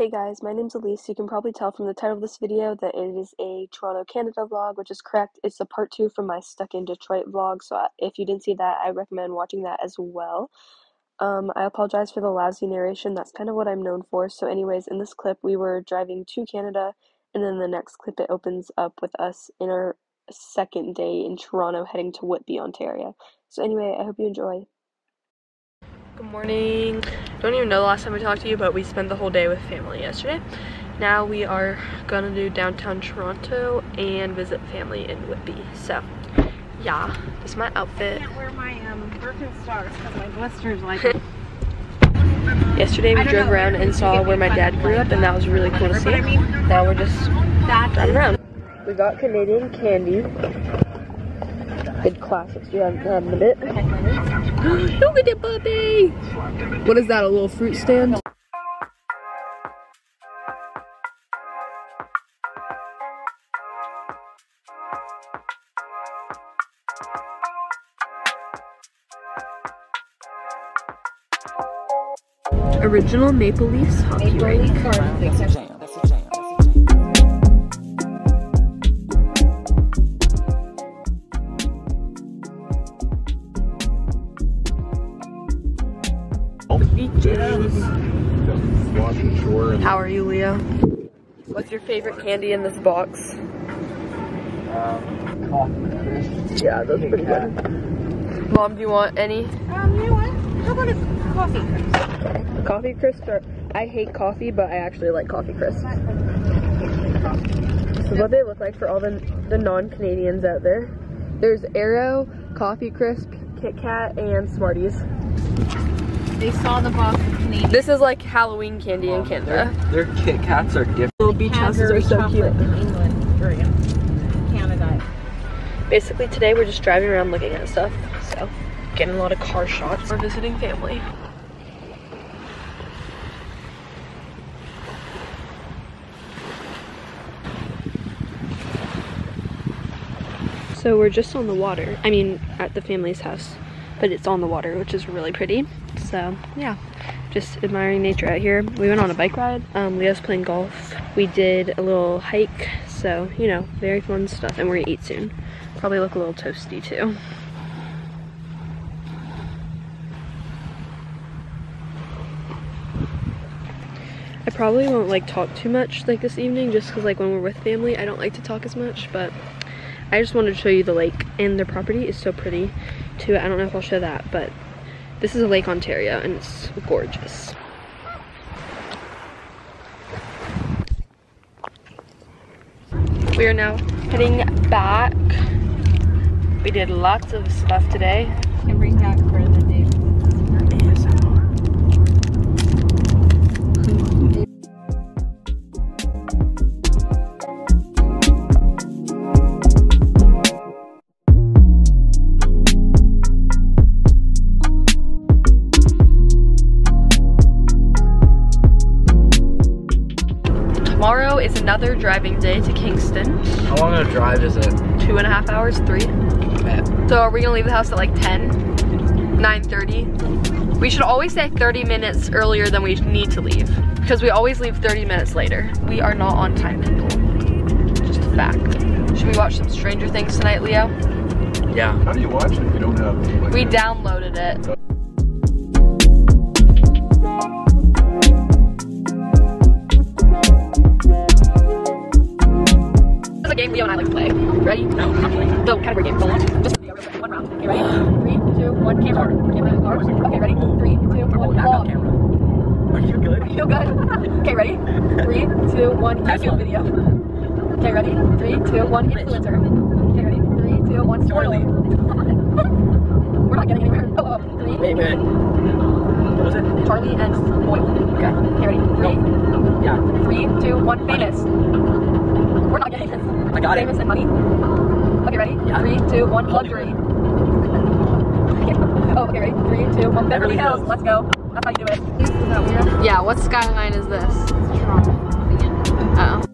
Hey guys, my name's Elise. You can probably tell from the title of this video that it is a Toronto, Canada vlog, which is correct. It's a part two from my Stuck in Detroit vlog, so if you didn't see that, I recommend watching that as well. Um, I apologize for the lousy narration, that's kind of what I'm known for. So anyways, in this clip, we were driving to Canada, and then the next clip, it opens up with us in our second day in Toronto, heading to Whitby, Ontario. So anyway, I hope you enjoy. Good morning. Don't even know the last time I talked to you, but we spent the whole day with family yesterday. Now we are gonna do downtown Toronto and visit family in Whitby. So, yeah, this is my outfit. I can't wear my um, Birkenstocks because my blisters like it. Yesterday we drove know, around and saw where my dad grew up and that was really cool to see. I mean, now we're just driving around. We got Canadian candy good classics we haven't had in a bit. Look at the puppy! What is that, a little fruit stand? Original Maple Leafs hockey rink. How are you, Leo? What's your favorite candy in this box? Um, yeah, those are pretty good. Mom, do you want any? Um, you know what? How about a coffee crisp? Coffee crisp? Or, I hate coffee, but I actually like coffee crisp. This is what they look like for all the, the non-Canadians out there. There's Aero, Coffee Crisp, Kit Kat, and Smarties. They saw the box of Canadian. This is like Halloween candy in Canada. Their, their Kit Kats are different. Little beach houses are so cute. In England, or Canada. Basically today we're just driving around looking at stuff. So getting a lot of car shots. We're visiting family. So we're just on the water. I mean, at the family's house but it's on the water, which is really pretty. So yeah, just admiring nature out here. We went on a bike ride. Um, Leo's playing golf. We did a little hike. So, you know, very fun stuff. And we're gonna eat soon. Probably look a little toasty too. I probably won't like talk too much like this evening just because like when we're with family I don't like to talk as much but I just wanted to show you the lake and the property is so pretty too. I don't know if I'll show that, but this is Lake Ontario and it's gorgeous. We are now heading back. We did lots of stuff today. And bring back for another driving day to Kingston. How long a drive is it? Two and a half hours, three. Bet. So are we gonna leave the house at like 10? 9.30? We should always say 30 minutes earlier than we need to leave because we always leave 30 minutes later. We are not on time people. Just a fact. Should we watch some Stranger Things tonight, Leo? Yeah. How do you watch it if you don't have? Like, we downloaded it. Game Leo and I like to play. Ready? No, not playing. The category game. Just one round. Okay, ready? Three, two, one. Camera. Camera. Card. Okay, ready? Three, two, one. Vlog. Are you good? You feel good? okay, ready? Three, two, one. YouTube video. Okay, ready? Three, two, one. Influencer. Okay, ready? Three, two, one. Spoil. We're not getting anywhere. Oh, oh. oh. Three. Wait, wait. What was it? Charlie and Boy. Okay. Okay, ready? Three. No. Yeah. Three, two, one. Famous. We're not getting this. I got Famous it. and money. Okay, ready? Yeah. Three, two, one. Luxury. oh, okay, ready? Three, two, one. Beverly, Beverly Hills. Hills. Let's go. That's how you do it. Is that weird? Yeah. What skyline is this? Uh oh.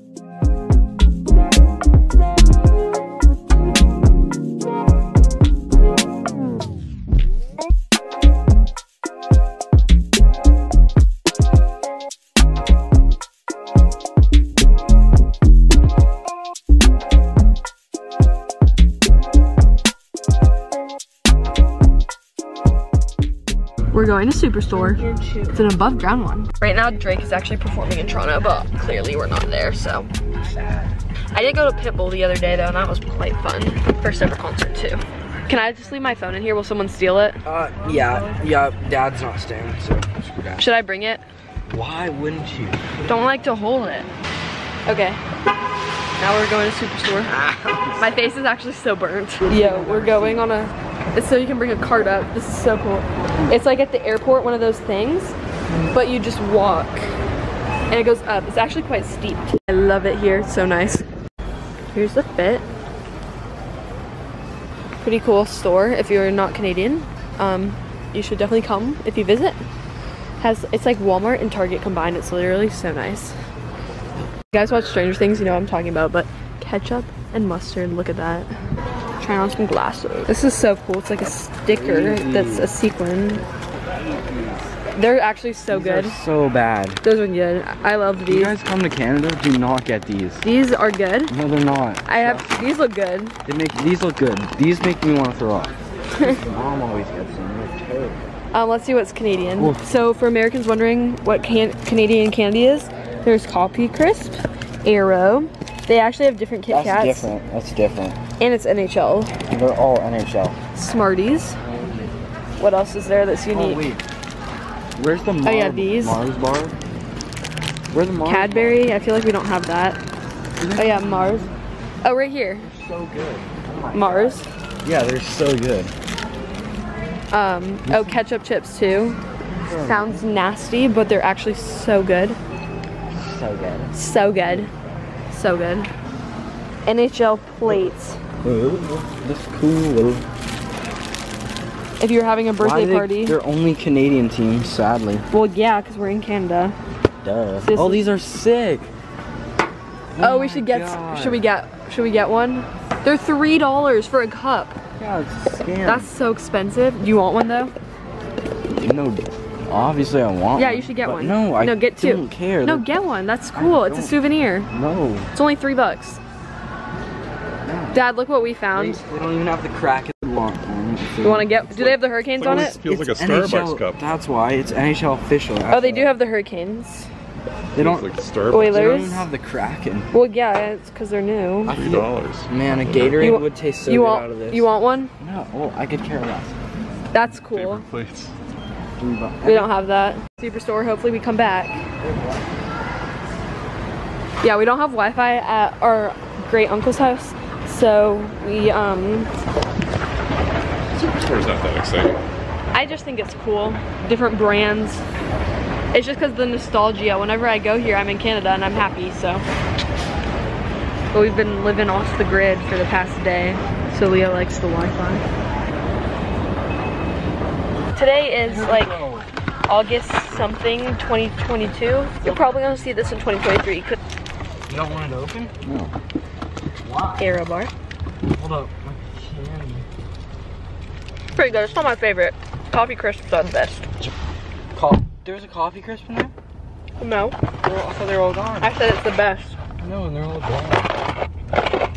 We're going to Superstore. It's an above ground one. Right now, Drake is actually performing in Toronto, but clearly we're not there, so. I did go to Pitbull the other day though, and that was quite fun. First ever concert too. Can I just leave my phone in here? Will someone steal it? Uh, yeah, yeah, dad's not staying, so screw that. Should I bring it? Why wouldn't you? Don't like to hold it. Okay. Now we're going to Superstore. My face is actually so burnt. Yo, we're going on a, it's so you can bring a cart up. This is so cool. It's like at the airport, one of those things, but you just walk and it goes up. It's actually quite steep. I love it here, it's so nice. Here's the fit. Pretty cool store if you're not Canadian. Um, you should definitely come if you visit. Has It's like Walmart and Target combined. It's literally so nice. You guys watch Stranger Things, you know what I'm talking about, but ketchup and mustard, look at that. Trying on some glasses. This is so cool. It's like a sticker that's a sequin. They're actually so These good. so bad. Those are good. I love these. You guys come to Canada, do not get these. These are good. No, they're not. I have, these look good. They make these look good. These make me want to throw up. Mom always gets them. They're terrible. Um, let's see what's Canadian. So for Americans wondering what can Canadian candy is, there's Coffee Crisp, Aero. They actually have different Kit That's Kats. different. That's different. And it's NHL. They're all NHL. Smarties. What else is there that's Oh unique? wait. Where's the Mar Oh, yeah, these. Mars bar? Where's the Mars Cadbury. I feel like we don't have that. Oh yeah, Mars. Oh, right here. bar? So good. Mars. Yeah, they're so good. Um, oh, ketchup chips too. Sounds nasty, but they're actually so good. So good. So good. So good. NHL plates. Ooh, that's cool. If you're having a birthday they, party. They're only Canadian teams, sadly. Well, yeah, because we're in Canada. Duh. This oh, these are sick. Oh, oh we should get. God. Should we get? Should we get one? They're three dollars for a cup. Yeah, it's a scam. That's so expensive. Do you want one though? no. Obviously, I want. Yeah, one, you should get one. No, I no, get two. don't care. No, They're- get one. That's cool. It's a souvenir. No. It's only three bucks. Dad, look what we found. they don't even have the Kraken the want one. You want to get? Do they have the hurricanes on it? Feels like a It's Starbucks NHL cup. That's why it's NHL official. Oh, they do have the hurricanes. They don't. Feels like Starbucks. Oilers. They don't even have the Kraken. Well, yeah, it's because they're new. I Three feel, dollars. man, a Gatorade You would taste so you good want? out of this. You want one? No, oh, I could care less. That's cool. Favorite plates. We don't have that. Superstore. Hopefully, we come back. Yeah, we don't have Wi-Fi at our great uncle's house, so we um. Superstore's not that exciting. I just think it's cool. Different brands. It's just because the nostalgia. Whenever I go here, I'm in Canada and I'm happy, so. But we've been living off the grid for the past day, so Leah likes the Wi-Fi. Today is like August something 2022. You're probably gonna see this in 2023. Could You don't want it open? No. Why? Aero bar. Hold up. Candy. Pretty good. It's not my favorite. Coffee crisps are the best. Co- There's a coffee crisp in there? No, They're all, I thought they were all gone. I said it's the best. No, and they're all gone.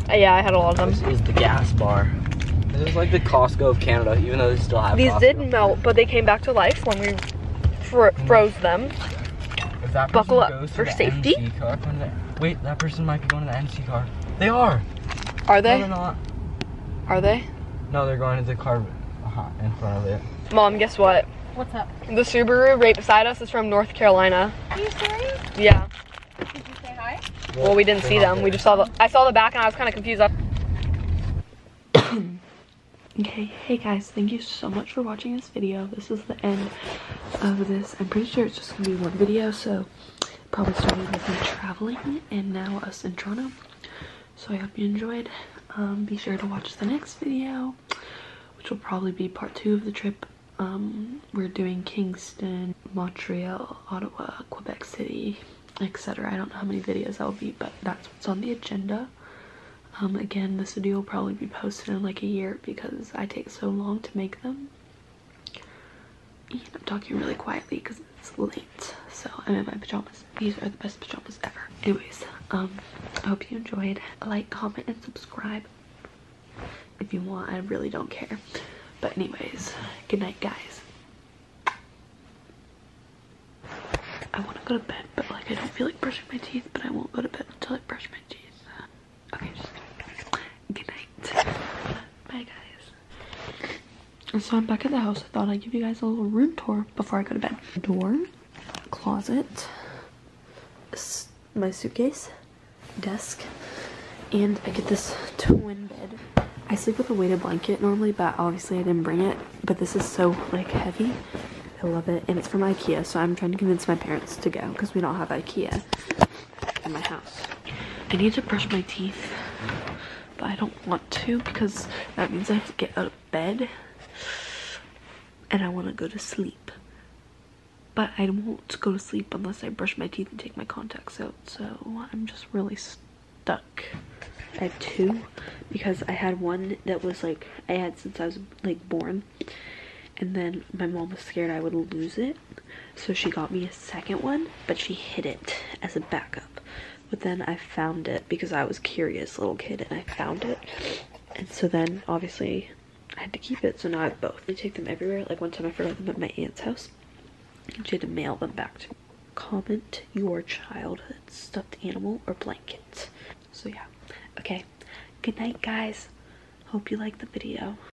Uh, yeah, I had a lot of them. This them. is the gas bar. This is like the Costco of Canada, even though they still have These Costco. did melt, but they came back to life when we fro- froze them. If that Buckle up goes to for the safety. NC car, the- wait, that person might be going to the NC car. They are. Are No, they? they're not. Are they? No, they're going to the car uh in front of it. Mom, guess what? What's up? The Subaru right beside us is from North Carolina. Are you serious? Yeah. Did you say hi? Well, we didn't see not them. We just saw the. I saw the back and I was kind of confused. Okay, hey guys, thank you so much for watching this video. This is the end of this. I'm pretty sure it's just gonna be one video, so probably started with me traveling and now us in Toronto. So I hope you enjoyed. Um, be sure to watch the next video, which will probably be part two of the trip. Um, we're doing Kingston, Montreal, Ottawa, Quebec City, etc. I don't know how many videos that will be, but that's what's on the agenda. Um, again, this video will probably be posted in like a year because I take so long to make them. And I'm talking really quietly because it's late, so I'm in my pajamas. These are the best pajamas ever. Anyways, um, I hope you enjoyed. Like, comment, and subscribe if you want. I really don't care. But anyways, good night, guys. I want to go to bed, but like I don't feel like brushing my teeth, but I won't go to bed until I brush my teeth. Okay, just. Bye guys. So I'm back at the house. I thought I'd give you guys a little room tour before I go to bed. Door, closet, my suitcase, desk, and I get this twin bed. I sleep with a weighted blanket normally, but obviously I didn't bring it. But this is so like heavy. I love it, and it's from IKEA. So I'm trying to convince my parents to go because we don't have IKEA in my house. I need to brush my teeth, but I don't want to because that means I have to get out of bed, and I want to go to sleep. But I won't go to sleep unless I brush my teeth and take my contacts out. So I'm just really stuck. I have two because I had one that was like I had since I was like born and then my mom was scared I would lose it so she got me a second one but she hid it as a backup but then I found it because I was curious little kid and I found it. And so then obviously I had to keep it. So now I have both. I take them everywhere. Like one time I forgot them at my aunt's house. And she had to mail them back to me. Comment your childhood stuffed animal or blanket. So yeah. Okay. Good night guys. Hope you liked the video